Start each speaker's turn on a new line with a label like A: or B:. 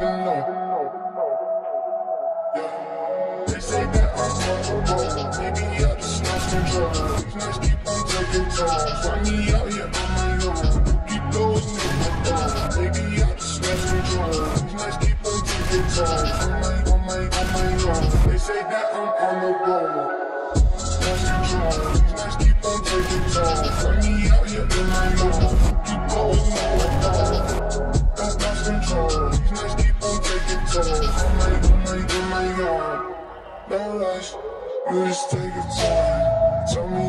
A: even know. They say that I'm vulnerable, maybe I just lost control. These nights keep on taking tolls. Find me out here on my own. Keep those niggas down. Maybe I just lost control. These nights keep on taking tolls. On my, on my, on my own. They say that I'm vulnerable. Lost control. These nights keep on taking tolls. Find me out here on my own. Keep those own. No rush. You just take your time. Tell me